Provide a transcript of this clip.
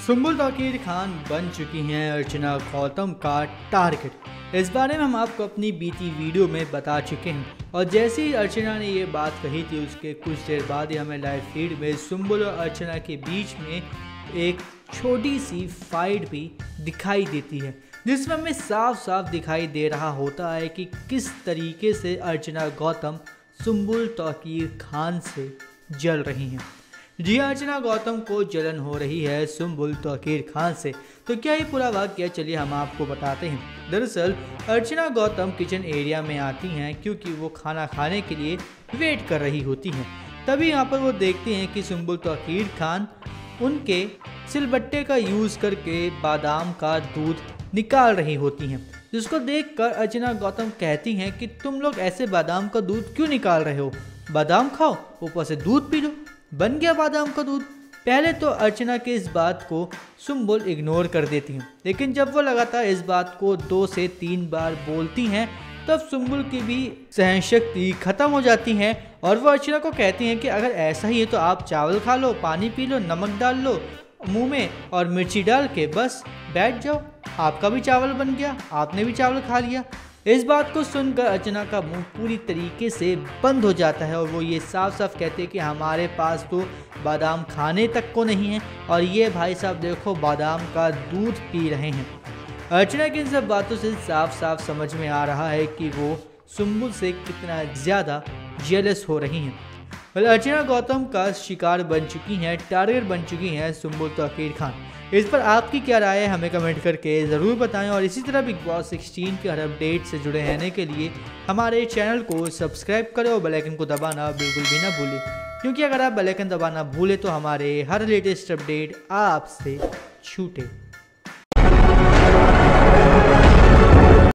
सुम्बुल तौकीर खान बन चुकी हैं अर्चना गौतम का टारगेट। इस बारे में हम आपको अपनी बीती वीडियो में बता चुके हैं। और जैसे ही अर्चना ने ये बात कही थी, उसके कुछ देर बाद ही हमें लाइव फ़ीड में सुम्बुल और अर्चना के बीच में एक छोटी सी फाइट भी दिखाई देती है, जिसमें हमें साफ़ साफ़ दिखाई दे रहा होता है कि किस तरीके से अर्चना गौतम सुम्बुल तौकीर खान से जल रही हैं। जी अर्चना गौतम को जलन हो रही है सुम्बुल तोकीर खान से। तो क्या ये पूरा वाक्य? चलिए हम आपको बताते हैं। दरअसल, अर्चना गौतम किचन एरिया में आती हैं क्योंकि वो खाना खाने के लिए वेट कर रही होती हैं। तभी यहाँ पर वो देखती हैं कि सुम्बुल तोकीर खान उनके सिलबट्टे का यूज़ करके बादाम का दूध निकाल रही होती हैं। जिसको देखकर अर्चना गौतम कहती हैं कि तुम लोग ऐसे बादाम का दूध क्यों निकाल रहे हो? बादाम खाओ, ऊपर से दूध पी लो। बन गया बादाम का दूध। पहले तो अर्चना के इस बात को सुम्बुल इग्नोर कर देती हैं, लेकिन जब वो लगातार इस बात को दो से तीन बार बोलती हैं, तब सुम्बुल की भी सहन शक्ति खत्म हो जाती है और वो अर्चना को कहती हैं कि अगर ऐसा ही है तो आप चावल खा लो, पानी पी लो, नमक डाल लो, मुँह में और मिर्ची डाल के बस बैठ जाओ। आपका भी चावल बन गया, आपने भी चावल खा लिया। इस बात को सुनकर अर्चना का मुँह पूरी तरीके से बंद हो जाता है और वो ये साफ़ साफ़ कहते हैं कि हमारे पास तो बादाम खाने तक को नहीं है और ये भाई साहब देखो बादाम का दूध पी रहे हैं। अर्चना की इन सब बातों से साफ़ साफ़ समझ में आ रहा है कि वो सुम्बुल से कितना ज़्यादा जेलस हो रही हैं। अर्चना गौतम का शिकार बन चुकी हैं, टारगेट बन चुकी हैं सुम्बुल तोकीर खान। इस पर आपकी क्या राय है, हमें कमेंट करके ज़रूर बताएँ और इसी तरह बिग बॉस 16 के हर अपडेट से जुड़े रहने के लिए हमारे चैनल को सब्सक्राइब करें और बेलाइकन को दबाना बिल्कुल भी ना भूलें। क्योंकि अगर आप बेलाइकन दबाना भूलें तो हमारे हर लेटेस्ट अपडेट आपसे छूटे।